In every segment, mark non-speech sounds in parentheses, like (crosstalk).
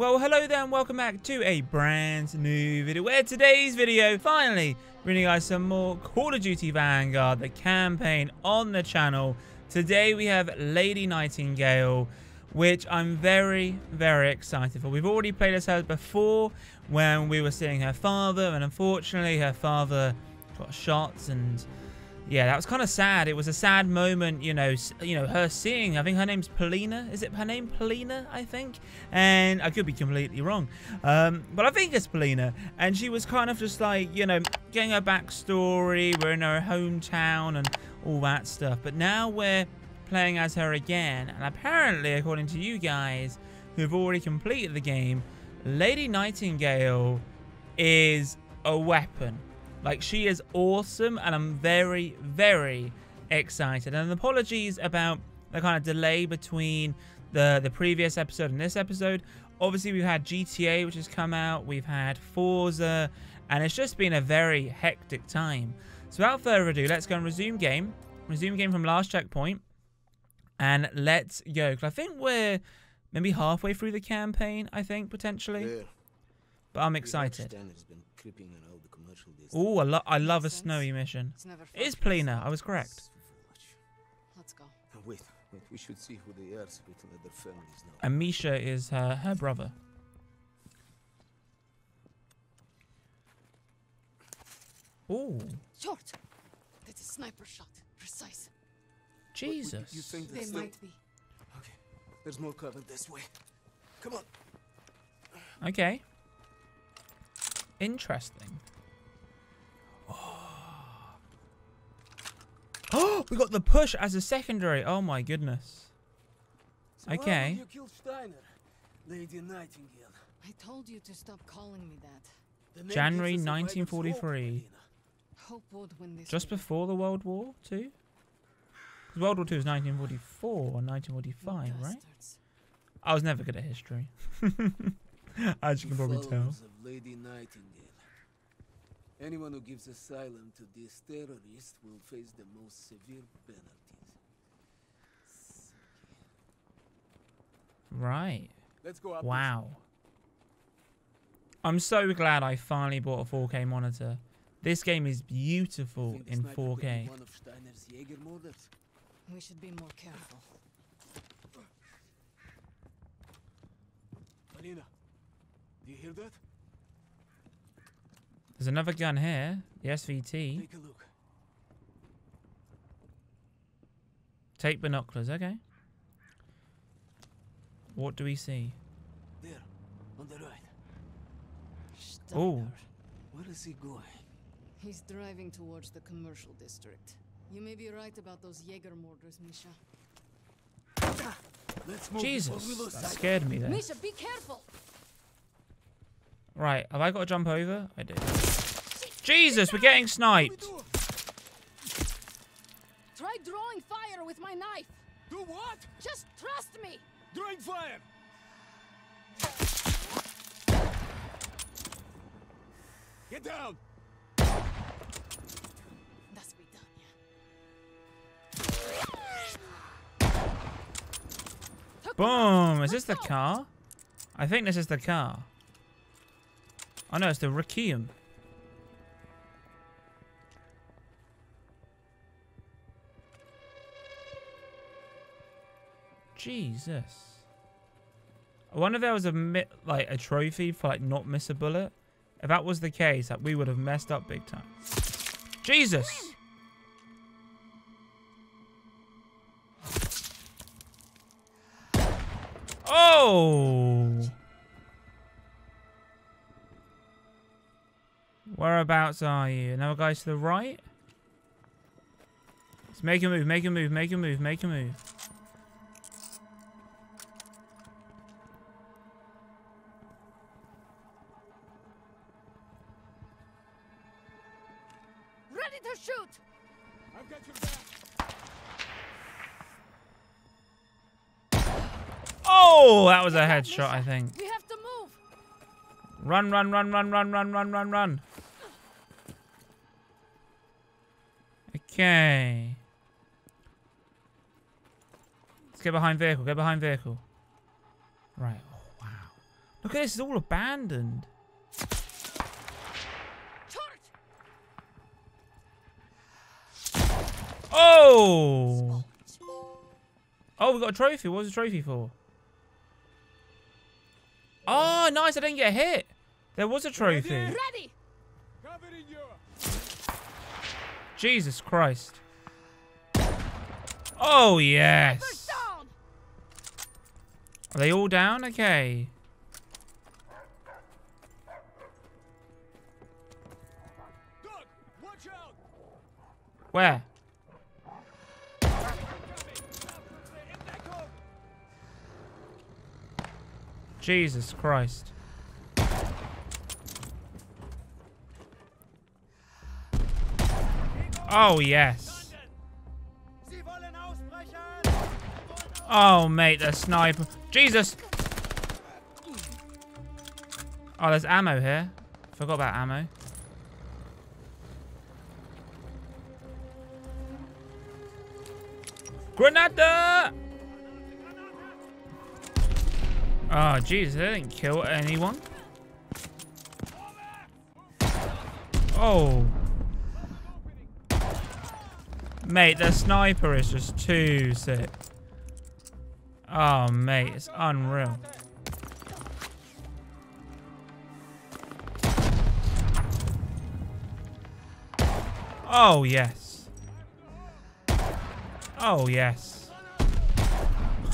Well, hello there and welcome back to a brand new video where today's video finally bringing you guys some more Call of Duty Vanguard, the campaign on the channel. Today we have Lady Nightingale, which I'm very, very excited for. We've already played as before when we were seeing her father and unfortunately her father got shot and yeah, that was kind of sad. It was a sad moment, you know, you know, her seeing, I think her name's Polina. Is it her name Polina, I think? And I could be completely wrong. Um, but I think it's Polina. And she was kind of just like, you know, getting her backstory. We're in her hometown and all that stuff. But now we're playing as her again. And apparently, according to you guys who've already completed the game, Lady Nightingale is a weapon. Like, she is awesome, and I'm very, very excited. And apologies about the kind of delay between the, the previous episode and this episode. Obviously, we've had GTA, which has come out. We've had Forza, and it's just been a very hectic time. So without further ado, let's go and resume game. Resume game from last checkpoint. And let's go. Because I think we're maybe halfway through the campaign, I think, potentially. There. But I'm excited. Oh, I, lo I love a sense. snowy mission. It's never It is fun. I was correct. Let's go. Now wait, wait, we should see who they are so we can let their families know. And Misha is her, her brother. Oh, Short. That's a sniper shot. Precise. Jesus. You think They that's the... might be. Okay, there's more cover this way. Come on. Okay. Interesting. Oh, (gasps) we got the push as a secondary. Oh my goodness. So Okay. Why you kill Steiner, Lady Nightingale? I told you to stop calling me that. January gives us a vibe of hope, 1943. Hope would win this. Just war. before the World War Two. 'Cause World War Two was 1944 or 1945, right? I was never good at history. (laughs) As you can probably tell. Followers of Lady Nightingale. Anyone who gives asylum to this terrorist will face the most severe penalties. Right. Let's go up. Wow. I'm so glad I finally bought a 4K monitor. This game is beautiful in sniper could be 4K. One of Steiner's Jaeger mortars. We should be more careful. Alina, do you hear that? There's another gun here. The SVT. Take a look. Take binoculars. Okay. What do we see? There, on the right. Steiner. Oh. Where is he going? He's driving towards the commercial district. You may be right about those Jaeger mortars, Misha. Let's move Jesus. before we lose That sight. scared me there. Misha, be careful! Right. Have I got to jump over? I do. Jesus, we're getting sniped. Try drawing fire with my knife. Do what? Just trust me. Drawing fire! Get down! That's be done, yeah. Boom. Is this the car? I think this is the car. Oh no, it's the Requiem. Jesus. I wonder if there was a like a trophy for like not miss a bullet. If that was the case, that we would have messed up big time. Jesus. Oh! Whereabouts are you? Another guy to the right? Let's make a move, make a move, make a move, make a move. That was a headshot, I think. We have to move. Run, run, run, run, run, run, run, run, run. Okay. Let's get behind vehicle. Get behind vehicle. Right. Oh, wow. Look at this, it's all abandoned. Oh! Oh, we got a trophy. What was the trophy for? Oh, nice. I didn't get hit. There was a trophy. Ready! Jesus Christ. Oh, yes. Are they all down? Okay. Doug, watch out. Where? Jesus Christ. Oh, yes. Oh, mate, the sniper. Jesus. Oh, there's ammo here. Forgot about ammo. Grenada! Ah, oh, Jesus, they didn't kill anyone. Oh. Mate, the sniper is just too sick. Oh, mate, it's unreal. Oh, yes. Oh, yes.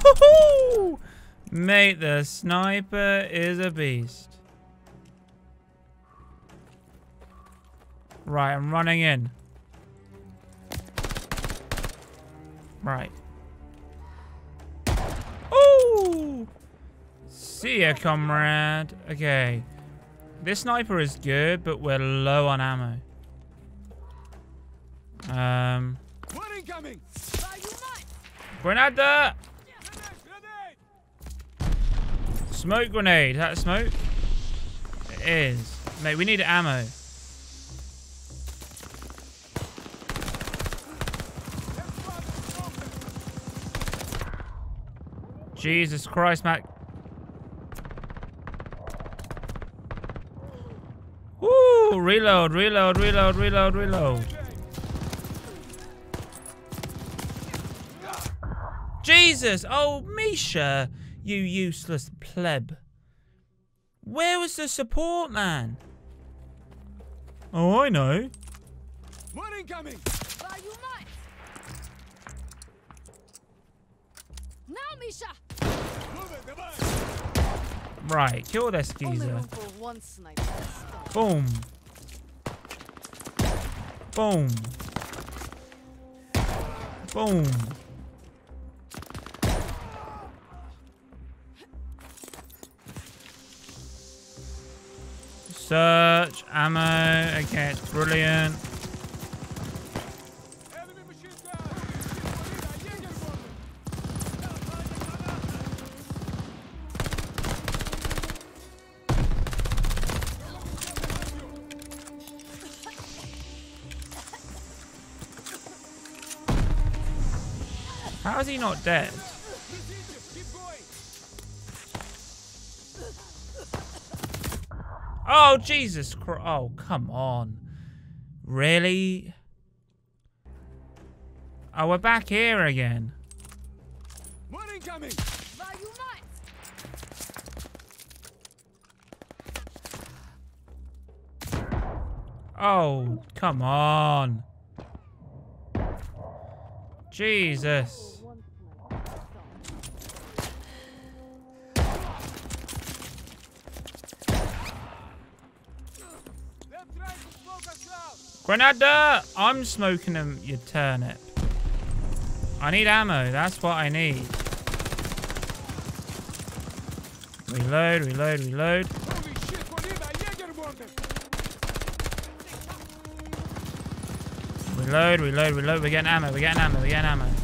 Woohoo! Mate, the sniper is a beast. Right, I'm running in. Right. Ooh! See ya, comrade. Okay. This sniper is good, but we're low on ammo. Um, Grenade. Smoke grenade. That smoke? It is. Mate, we need ammo. Jesus Christ, Mac. Woo! Reload, reload, reload, reload, reload. Jesus! Oh, Misha! You useless pleb. Where was the support man? Oh, I know. One incoming. By you might. Now, Misha. Right, kill this geezer. Boom. Boom. Boom. Search, ammo, okay, it's brilliant. How is he not dead? Oh, Jesus Christ. Oh, come on. Really? Oh, we're back here again. One incoming. Are mine? Oh, come on. Jesus. Grenada! I'm smoking them, you turnip. I need ammo. That's what I need. Reload, reload, reload. Reload, reload, reload. We're getting ammo. We're getting ammo. We're getting ammo.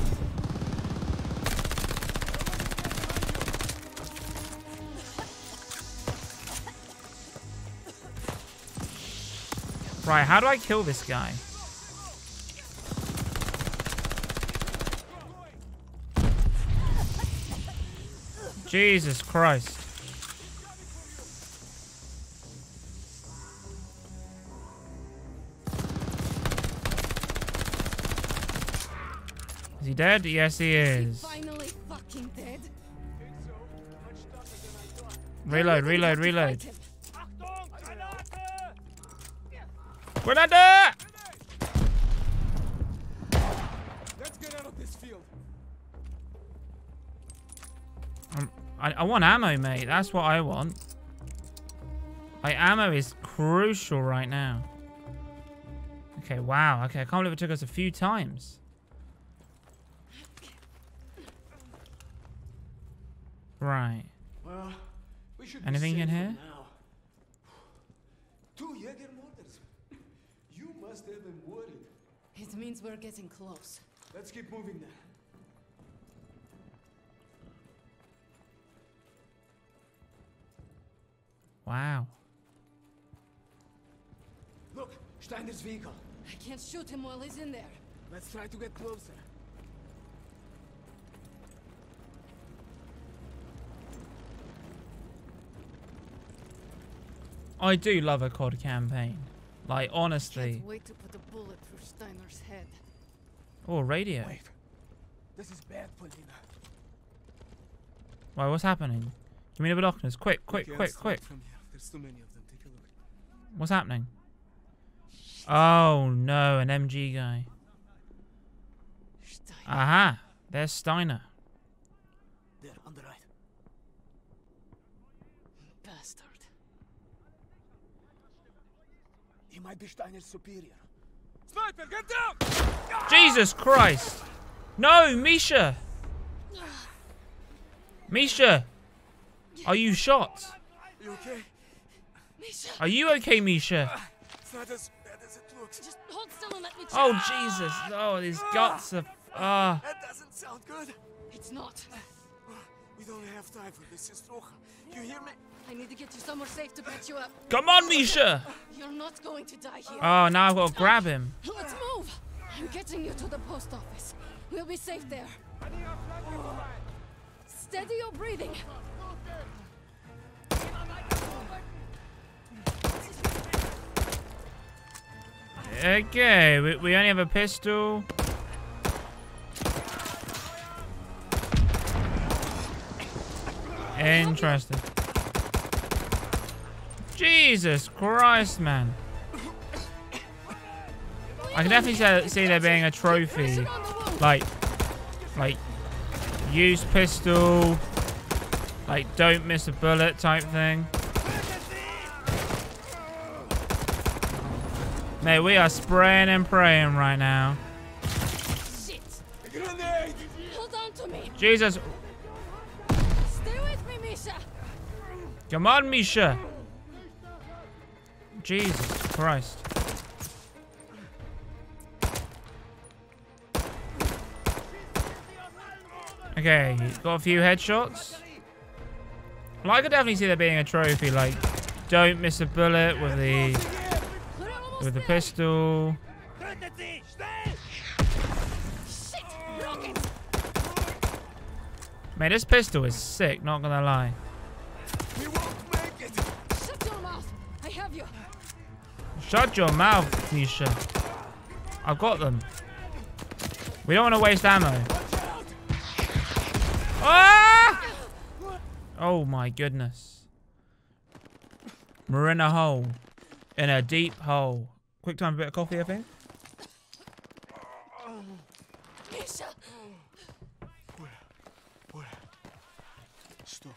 Right, how do I kill this guy? Jesus Christ. Is he dead? Yes, he is. Reload, reload, reload. Fight him. Grenade! Let's get out of this field. Um, I, I want ammo, mate. That's what I want. Like, ammo is crucial right now. Okay, wow. Okay, I can't believe it took us a few times. Right. Well, we should Anything in here? now. Two Jäger mortars. You must have been worried. It means we're getting close. Let's keep moving then. Wow. Look, Steiner's vehicle. I can't shoot him while he's in there. Let's try to get closer. I do love a COD campaign. Like, honestly. Can't wait to put a bullet through Steiner's head. Oh, radio. Wait. This is bad, Polina. Why, what's happening? Give me the binoculars. Quick, quick, quick, quick. There's too many of them. Take a look. What's happening? Oh, no. An MG guy. Steiner. Aha. There's Steiner. There, on the right. Bastard. He might be Steiner's superior. Sniper, get down! Jesus Christ. No, Misha. Misha. Are you shot? You okay? Misha, Are you okay, Misha? It's not as bad as it looks. just hold still and let me check. Oh, Jesus. Oh, his guts are... Ah. That doesn't sound good. It's not. We don't have time for this, Strocha. You hear me? I need to get you somewhere safe to patch you up. Come on, Misha. Not going to die here. Oh, now I've got to grab him. Let's move. I'm getting you to the post office. We'll be safe there. Steady your breathing. Okay, we, we only have a pistol. Interesting. Jesus Christ, man. I can definitely say, see there being a trophy. Pressure on the wound. Like, like, use pistol. Like, don't miss a bullet type thing. Mate, we are spraying and praying right now. Shit. Hold on to me. Jesus. Stay with me, Misha. Come on, Misha. Jesus Christ. Okay, got a few headshots. Well, I could definitely see there being a trophy, like, don't miss a bullet with the with the pistol. Man, this pistol is sick, not gonna lie. Shut your mouth. Misha. I've got them. We don't want to waste ammo. Ah! Oh my goodness. We're in a hole. In a deep hole. Quick time a bit of coffee, I think. Where? Stop.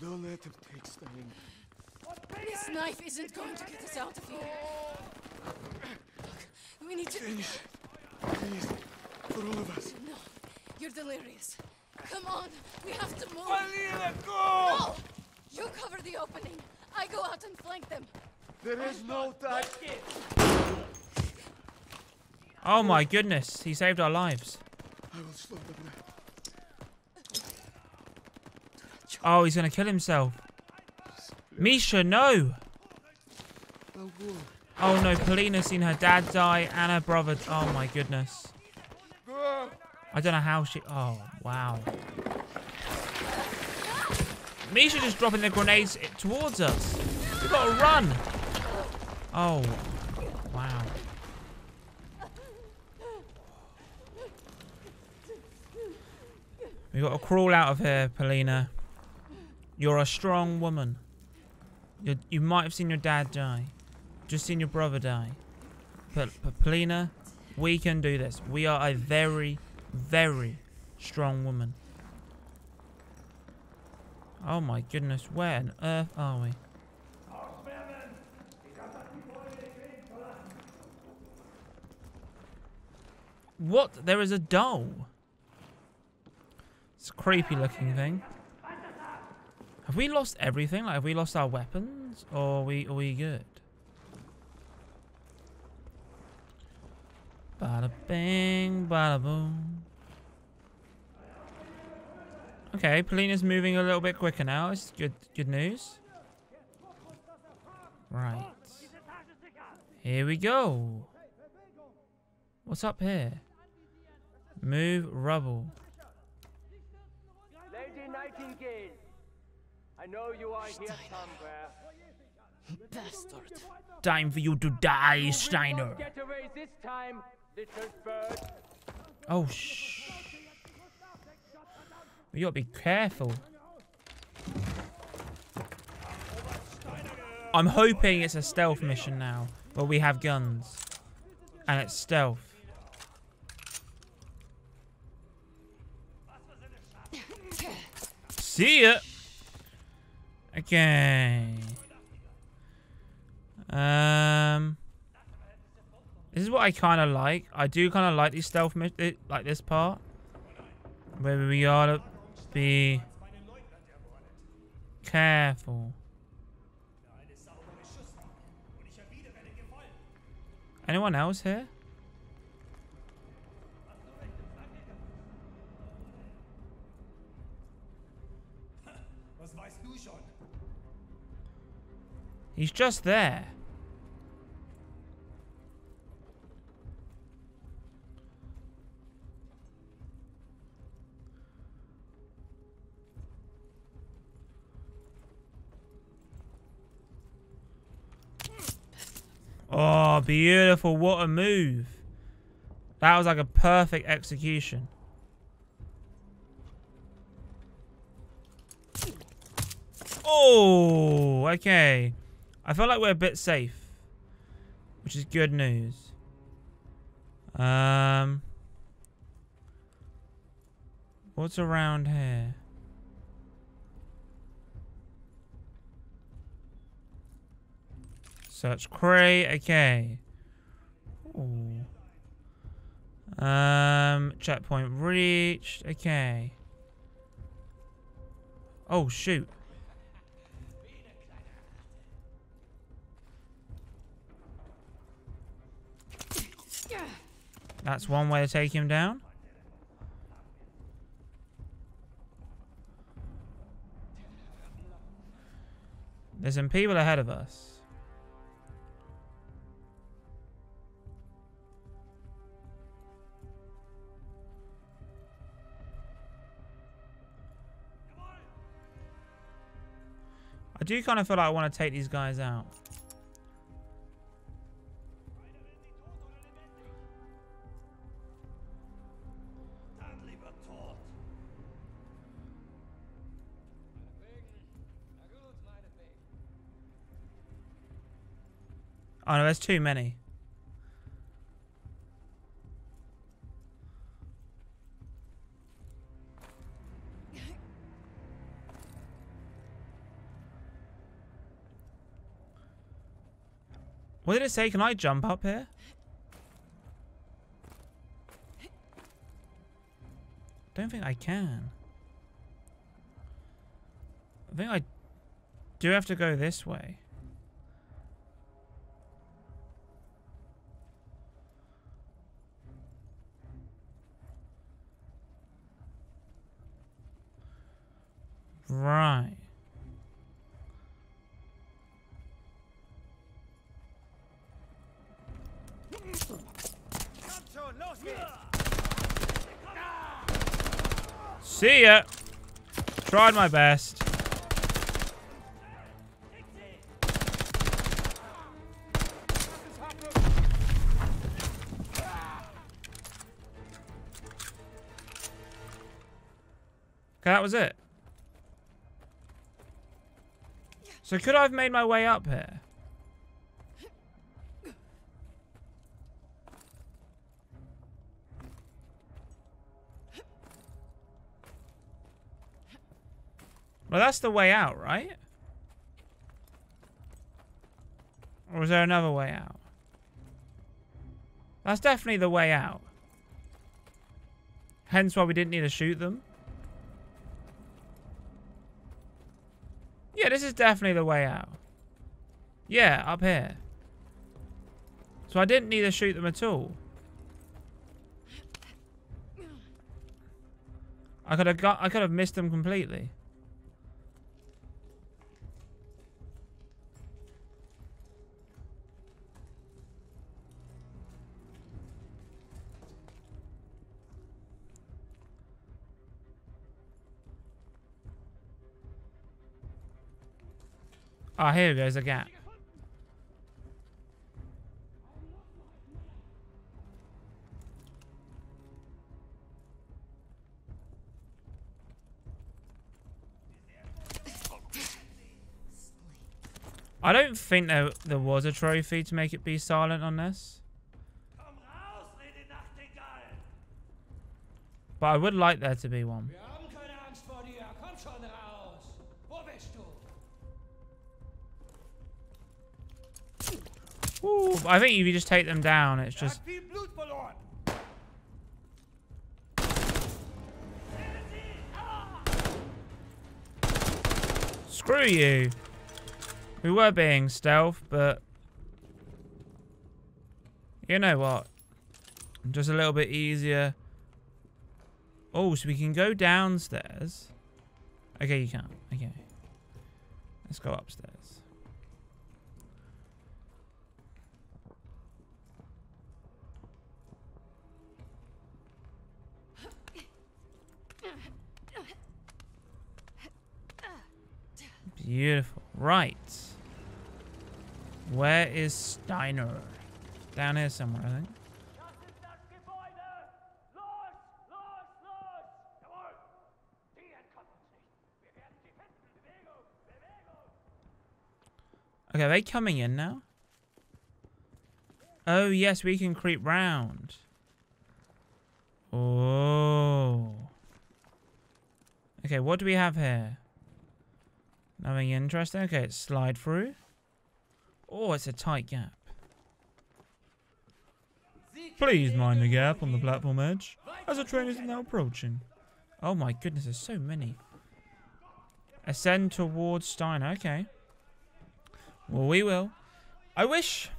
Don't let him take knife isn't going to get us out of here. Look, we need to. Finish. Please. For all of us. No, you're delirious. Come on, we have to move. Alina, go! No! You cover the opening. I go out and flank them. There is no time. Oh my goodness. He saved our lives. I will slow them down. Oh, he's going to kill himself. Misha, no. Oh no, Polina's seen her dad die and her brother. Oh my goodness. I don't know how she. Oh, wow. Misha just dropping the grenades towards us. We gotta run. Oh, wow. We got to crawl out of here, Polina. You're a strong woman. You you might have seen your dad die. Just seen your brother die. But, Polina, we can do this. We are a very, very strong woman. Oh my goodness, where on earth are we? What? There is a doll. It's a creepy looking thing. Have we lost everything? Like, have we lost our weapons? Or are we, are we good? Bada bing, bada boom. Okay, Polina's moving a little bit quicker now. It's good, good news. Right. Here we go. What's up here? Move rubble. Lady Nightingale, I know you are here somewhere. Bastard. Time for you to die, Steiner. Get away this time, little bird. Oh, shh. You gotta be careful. I'm hoping it's a stealth mission now, where we have guns. And it's stealth. See ya! Okay. Um... This is what I kind of like. I do kind of like these stealth like this part. Where we gotta be careful. Anyone else here? He's just there. Oh, beautiful. What a move. That was like a perfect execution. Oh, okay. I feel like we're a bit safe. Which is good news. Um, What's around here? Search crate. Okay. Ooh. Um, checkpoint reached. Okay. Oh, shoot. That's one way to take him down. There's some people ahead of us. I do kind of feel like I want to take these guys out. Oh no, there's too many. What did it say? Can I jump up here? Don't think I can. I think I do have to go this way. Right. See ya. Tried my best. That was it. So could I have made my way up here? Well, that's the way out, right? Or is there another way out? That's definitely the way out. Hence why we didn't need to shoot them. Yeah, this is definitely the way out. Yeah, up here. So I didn't need to shoot them at all. I could have got I could have missed them completely. Ah, here goes a gap. I don't think there, there was a trophy to make it be silent on this. But I would like there to be one. Ooh, I think if you just take them down, it's just... Screw you. We were being stealth, but... You know what? Just a little bit easier. Oh, so we can go downstairs. Okay, you can't. Okay. Let's go upstairs. Beautiful. Right. Where is Steiner? Down here somewhere, I think. Okay, are they coming in now? Oh, yes, we can creep round. Oh. Okay, what do we have here? Nothing interesting. Okay, slide through. Oh, it's a tight gap. Please mind the gap on the platform edge, as the train is now approaching. Oh my goodness, there's so many. Ascend towards Steiner. Okay. Well, we will. I wish.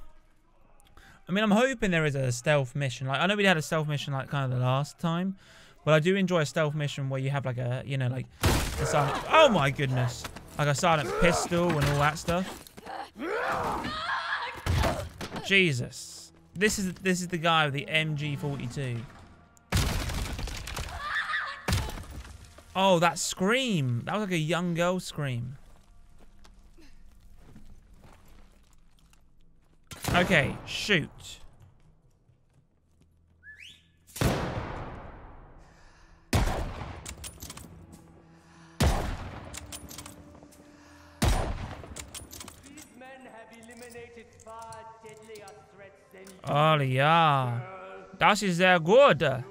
I mean, I'm hoping there is a stealth mission. Like, I know we had a stealth mission like kind of the last time, but I do enjoy a stealth mission where you have like a, you know, like a. Oh my goodness! Like a silent pistol and all that stuff. Jesus, this is this is the guy with the MG42. Oh, that scream! That was like a young girl scream. Okay, shoot. These men have eliminated far deadlier threats than you. Oh ja. Das ist sehr gut. You are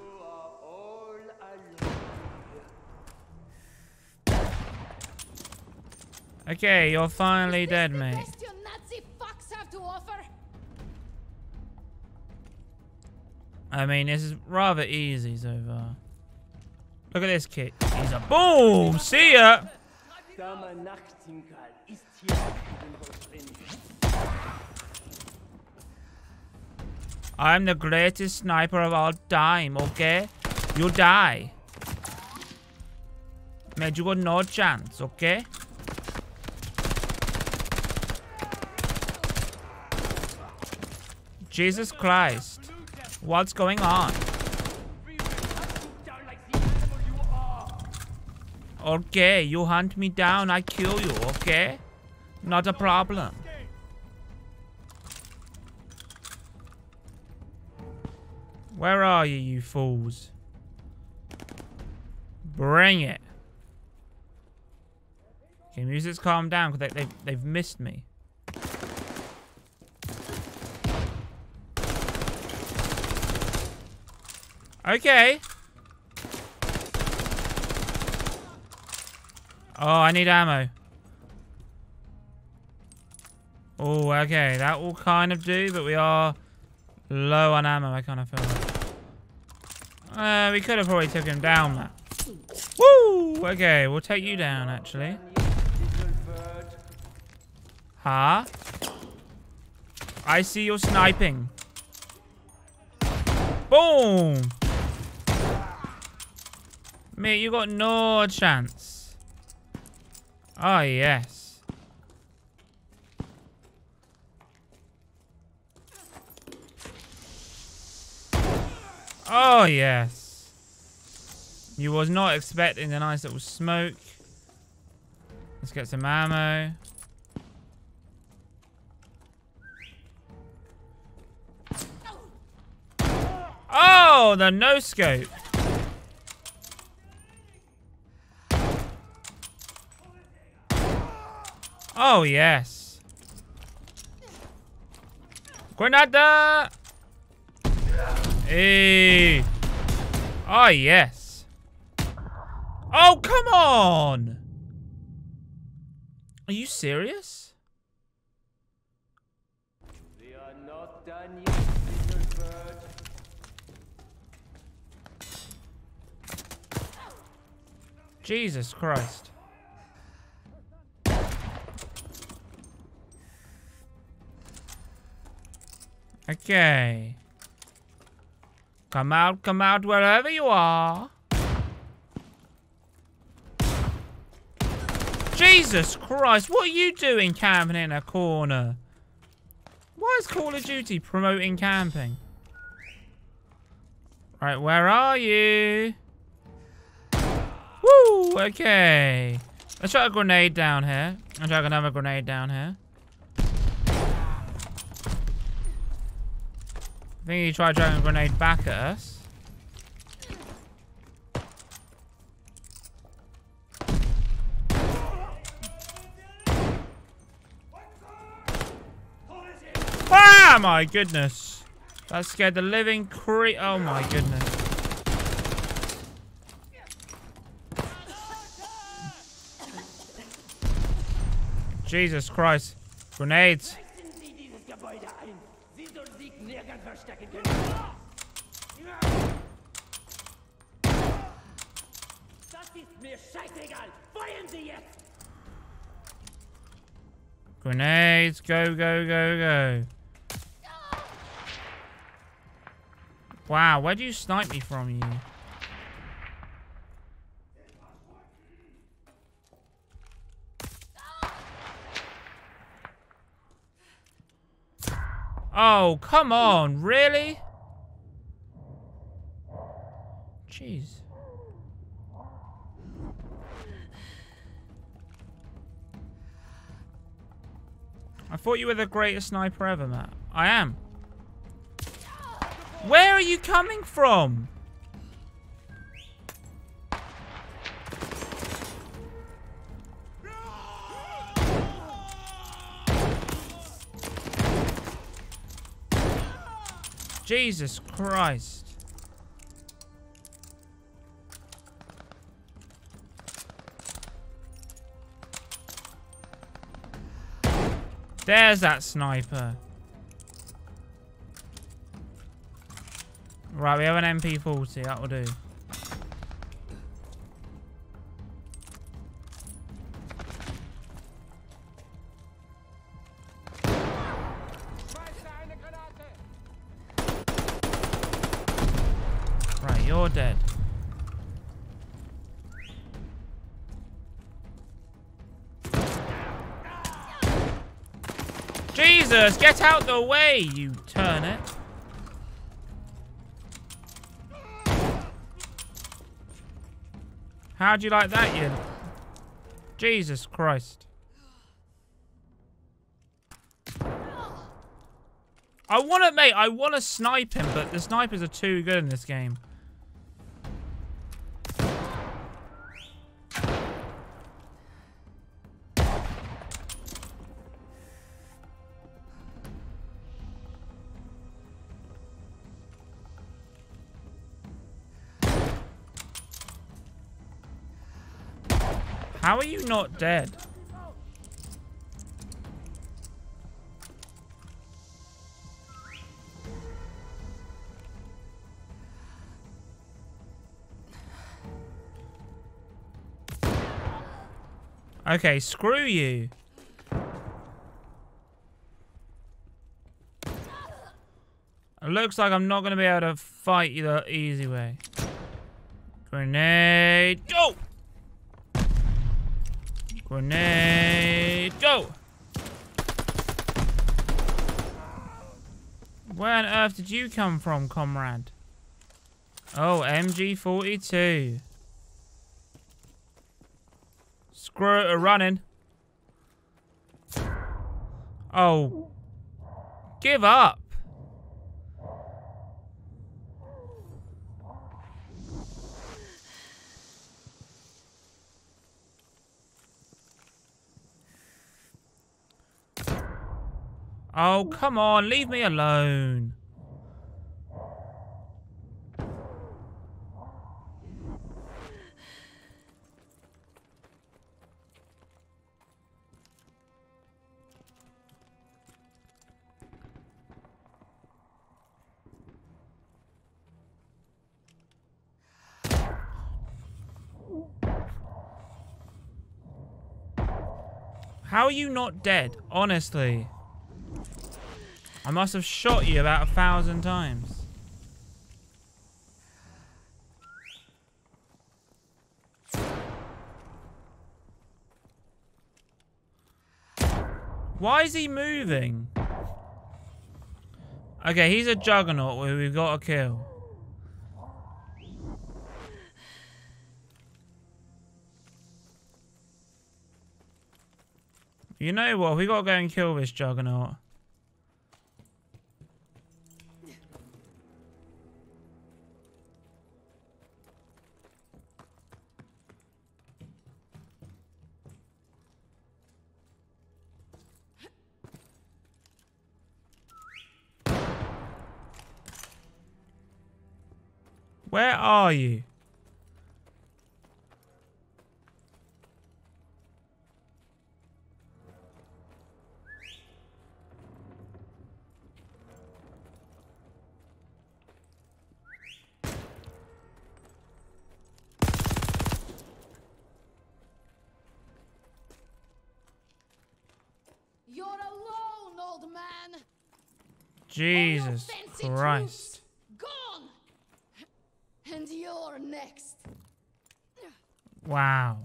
all alone. Okay, you're finally dead, the mate. best you Nazi fucks have to offer? I mean, this is rather easy so far. Look at this kid. He's a boom. See ya. I'm the greatest sniper of all time. Okay, you die. Made you got no chance. Okay. Jesus Christ. What's going on? Okay, you hunt me down, I kill you, okay? Not a problem. Where are you, you fools? Bring it. Okay, music's calmed down because they, they've, they've missed me. Okay. Oh, I need ammo. Oh, okay. That will kind of do, but we are low on ammo, I kind of feel like. Uh, we could have probably took him down, Matt. Woo! Okay, we'll take you down, actually. Huh? I see you sniping. Boom! Mate, you got no chance. Oh, yes. Oh, yes. You was not expecting a nice little smoke. Let's get some ammo. Oh, the no scope. Oh, yes. Grenada! Hey. Oh, yes. Oh, come on! Are you serious? We are not done yet. Jesus Christ. Okay. Come out, come out wherever you are. Jesus Christ, what are you doing camping in a corner? Why is Call of Duty promoting camping? Right, where are you? Woo! Okay. Let's try a grenade down here. Let's try another grenade down here. I think he tried throwing a grenade back at us. Ah, my goodness. That scared the living cre- Oh, my goodness. Jesus Christ. Grenades. Grenades. Go, go, go, go. Wow, where do you snipe me from, you? Oh, come on, really? Jeez. I thought you were the greatest sniper ever, Matt. I am. Where are you coming from? Jesus Christ. There's that sniper. Right, we have an MP40. That will do. Get out the way, you turnip. How'd you like that, you? Jesus Christ. I want to, mate, I want to snipe him, but the snipers are too good in this game. How are you not dead? Okay, screw you. It looks like I'm not going to be able to fight you the easy way. Grenade, go! Grenade, go! Where on earth did you come from, comrade? Oh, MG42. Screw it, running. Oh. Give up. Oh, come on, leave me alone. How are you not dead? Honestly. I must have shot you about a thousand times. Why is he moving? Okay, he's a juggernaut we've got to kill. You know what? We gotta go and kill this juggernaut. Where are you? You're alone, old man. Jesus All your fancy Christ. troops Gone. And you're next. Wow.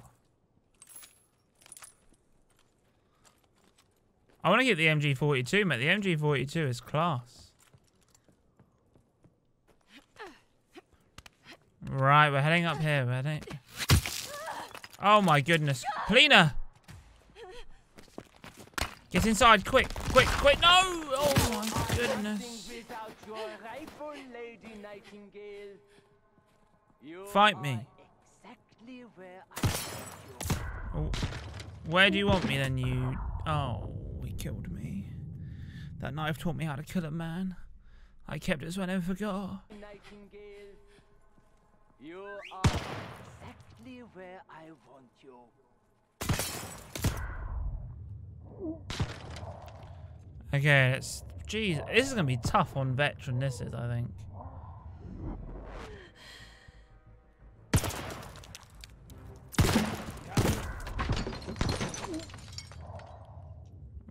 I want to get the MG42, mate. The MG42 is class. Right, we're heading up here. We're heading... Oh my goodness. Polina! Get inside, quick, quick, quick. No! Oh my goodness. Fight me. are Exactly where I want you. Oh, where do you want me then, you... Oh, he killed me. That knife taught me how to kill a man. I kept it so I never forgot. Nightingale. You are exactly where I want you. Okay, it's... Jeez, this is going to be tough on veteran, this is, I think.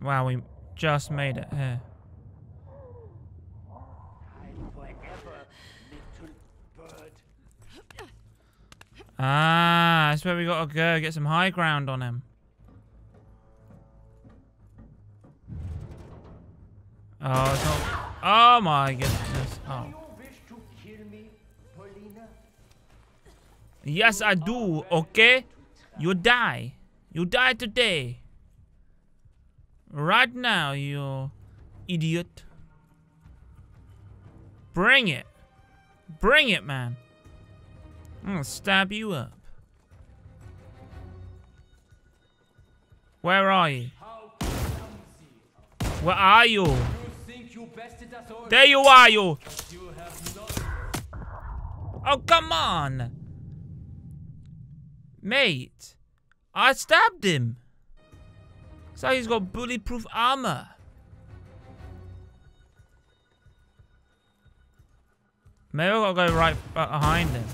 Wow, we just made it here. Ah, that's where we gotta go. Get some high ground on him. Oh, it's not. Oh my goodness. Oh. Yes, I do. Okay, you die. You die today. Right now, you idiot. Bring it. Bring it, man. I'm gonna stab you up. Where are you? Where are you? There you are. You. Oh, come on. Mate, I stabbed him. So he's got bulletproof armor. Maybe I gotta go right behind him.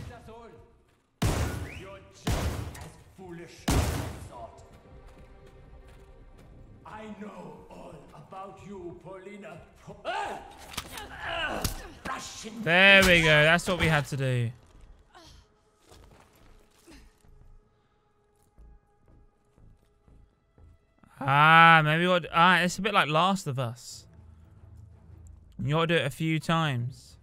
I know all about you, Polina. There we go. That's what we had to do. Ah, maybe what? Ah, it's a bit like Last of Us. You gotta do it a few times.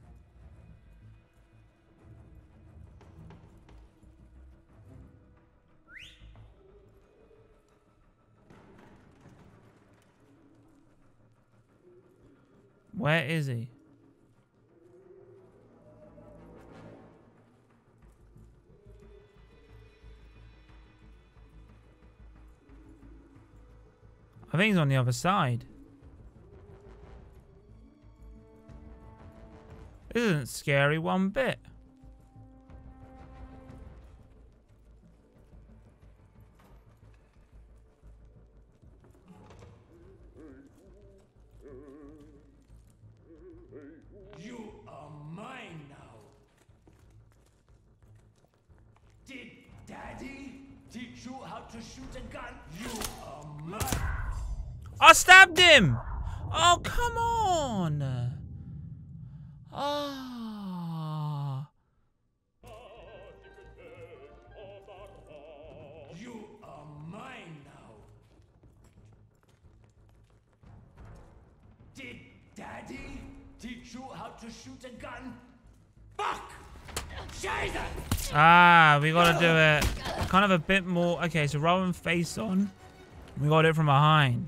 Where is he? I think he's on the other side. This isn't scary one bit. You are mine now. Did Daddy teach you how to shoot a gun? You are mine. I stabbed him! Oh, come on! Ah. You are mine now. Did Daddy teach you how to shoot a gun? Fuck! Scheiße! Ah, we gotta do it kind of a bit more. Okay, so rather than face on, we got it from behind.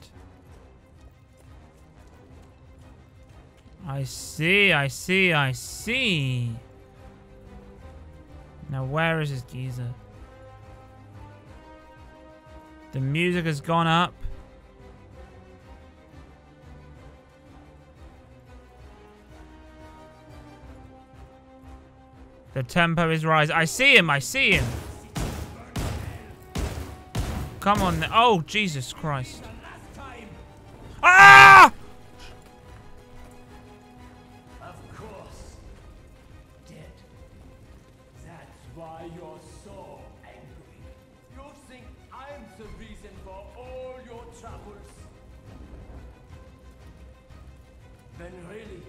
I see, I see, I see. Now, where is his geezer? The music has gone up. The tempo is rising. I see him. I see him. Come on. Oh, Jesus Christ. Then really,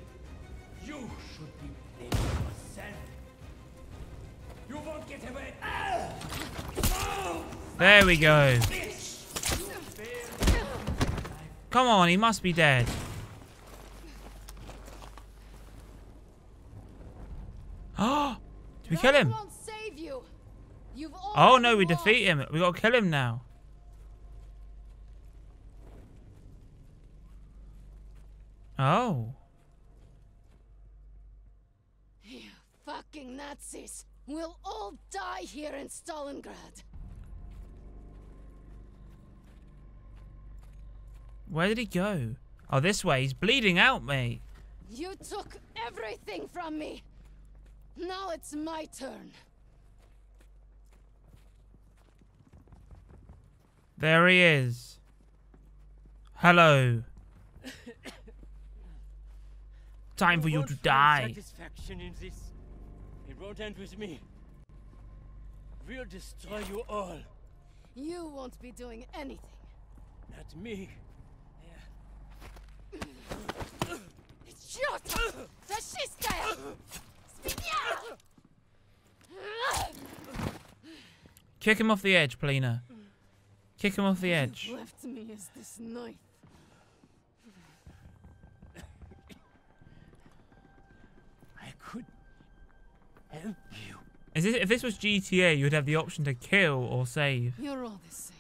you should be blaming yourself. You won't get away. There we go. bitch! You failed. Come on. He must be dead. Oh! (gasps) Did we kill him? won't save you. You've Oh no, we defeat him. We gotta kill him now. Oh. You fucking Nazis. We'll all die here in Stalingrad. Where did he go? Oh, this way. He's bleeding out, mate. You took everything from me. Now it's my turn. There he is. Hello. Time for you won't to find die. Satisfaction in this. It won't end with me. We'll destroy you all, You won't be doing anything. not me. Черт! Фашистская! Свинья! Kick him off the edge, Polina. Kick him off the edge. Left me as this knife. Help you. Is this, if this was GTA, you'd have the option to kill or save. You're all the same.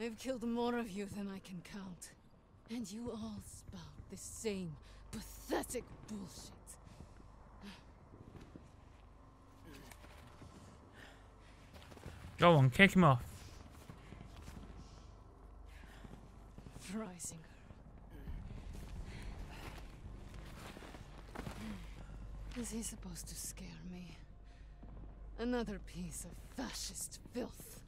I've killed more of you than I can count. And you all spout the same pathetic bullshit. Go on, kick him off. Freisinger. Is he supposed to scare me? Another piece of fascist filth.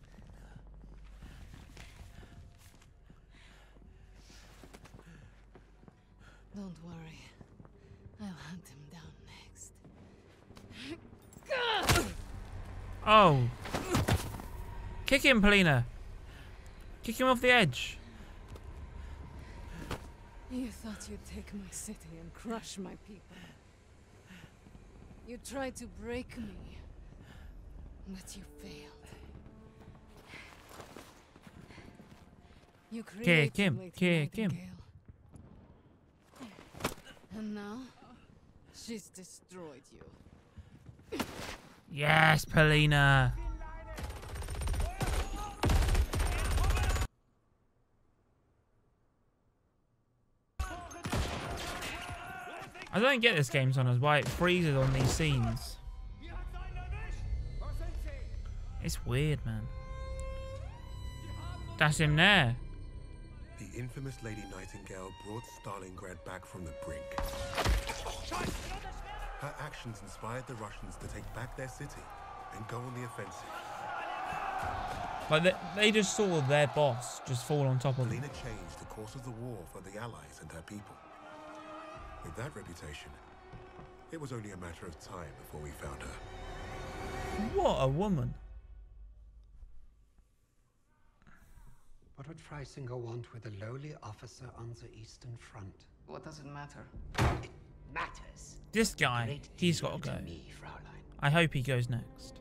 Don't worry. I'll hunt him down next. Oh. Kick him, Polina. Kick him off the edge. You thought you'd take my city and crush my people. You tried to break me, but you failed. You created Lady kick. Nightingale. And now, she's destroyed you. Yes, Polina. I don't get this game sometimes why it freezes on these scenes. It's weird, man. That's him there. The infamous Lady Nightingale brought Stalingrad back from the brink. Her actions inspired the Russians to take back their city and go on the offensive. Like they, they just saw their boss just fall on top of them. Helena changed the course of the war for the Allies and her people. With that reputation, it was only a matter of time before we found her. What a woman. What would Freisinger want with a lowly officer on the Eastern Front? What does it matter? It matters. This guy, he's got to go. to me, I hope he goes next.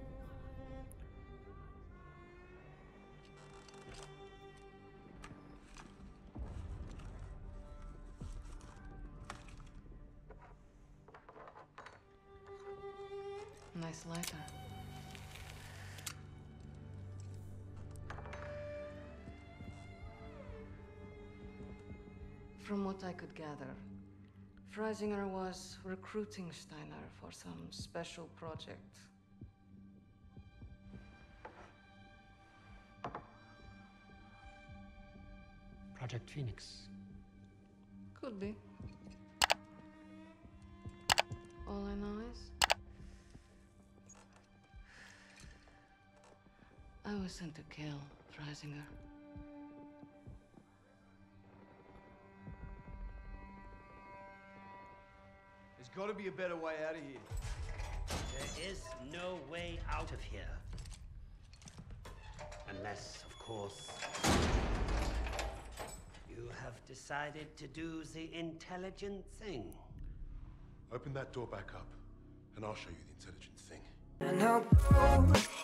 Nice lighter. From what I could gather, Freisinger was recruiting Steiner for some special project. Project Phoenix. Could be. All I know is. I was sent to kill Freisinger. There's got to be a better way out of here. There is no way out of here. Unless, of course, you have decided to do the intelligent thing. Open that door back up, and I'll show you the intelligent thing. And her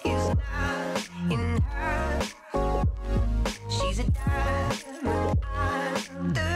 is not in her. She's a diamond